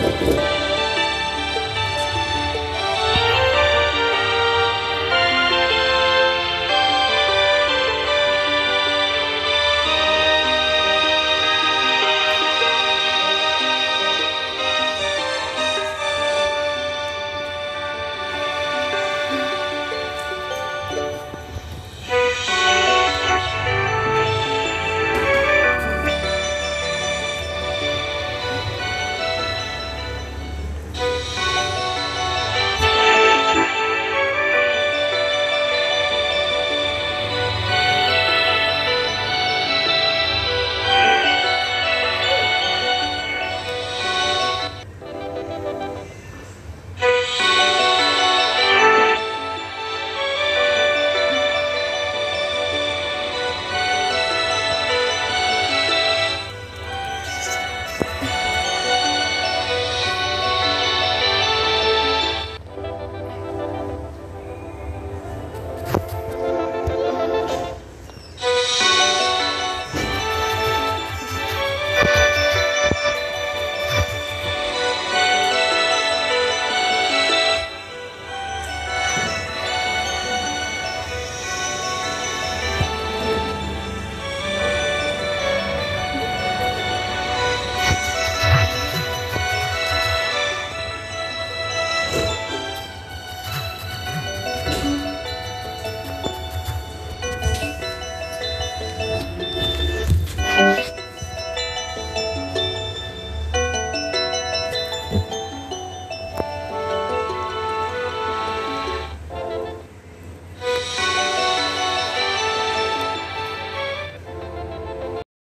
you